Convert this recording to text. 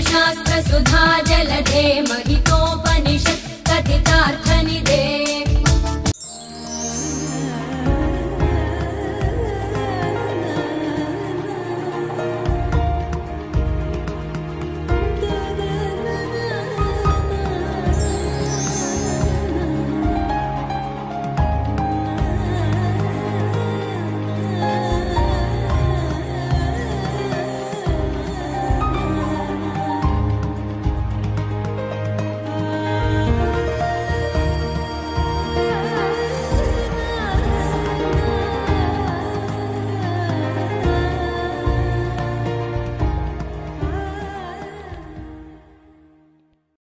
शास्त्रसुधा जलधे।